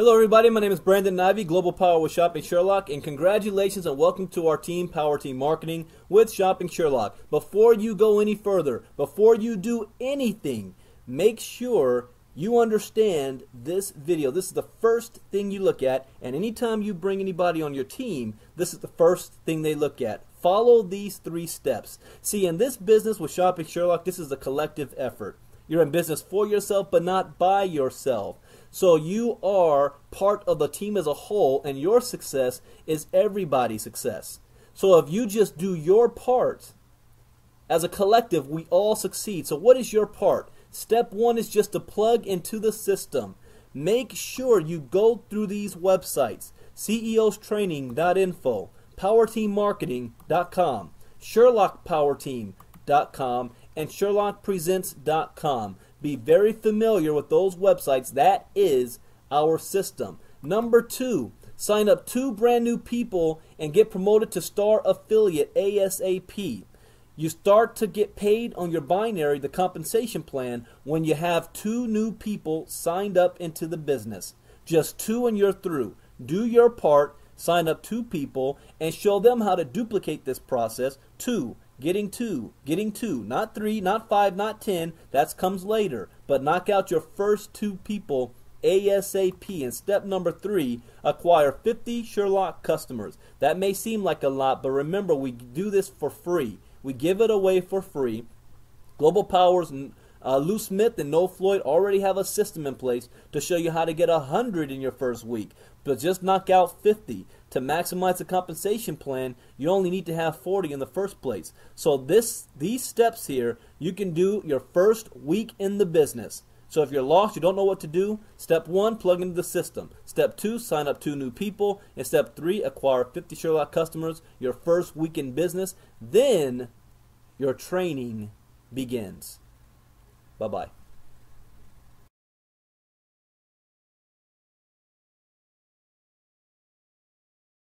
Hello, everybody. My name is Brandon Ivey, Global Power with Shopping Sherlock, and congratulations and welcome to our team, Power Team Marketing with Shopping Sherlock. Before you go any further, before you do anything, make sure you understand this video. This is the first thing you look at, and anytime you bring anybody on your team, this is the first thing they look at. Follow these three steps. See, in this business with Shopping Sherlock, this is a collective effort. You're in business for yourself, but not by yourself. So you are part of the team as a whole, and your success is everybody's success. So if you just do your part, as a collective, we all succeed. So what is your part? Step one is just to plug into the system. Make sure you go through these websites CEOstraining.info, PowerTeamMarketing.com, SherlockPowerTeam.com, and SherlockPresents.com. Be very familiar with those websites. That is our system. Number two, sign up two brand new people and get promoted to star affiliate ASAP. You start to get paid on your binary, the compensation plan, when you have two new people signed up into the business. Just two and you're through. Do your part, sign up two people, and show them how to duplicate this process. Two, getting two, getting two, not three, not five, not ten. That comes later. But knock out your first two people ASAP. And step number three, acquire 50 Sherlock customers. That may seem like a lot, but remember, we do this for free. We give it away for free. Global Powers, uh, Lou Smith and Noel Floyd already have a system in place to show you how to get 100 in your first week. But just knock out 50 to maximize the compensation plan, you only need to have 40 in the first place. So this these steps here, you can do your first week in the business. So if you're lost, you don't know what to do, step 1, plug into the system. Step 2, sign up two new people. And step 3, acquire 50 Sherlock customers your first week in business. Then your training begins. Bye-bye.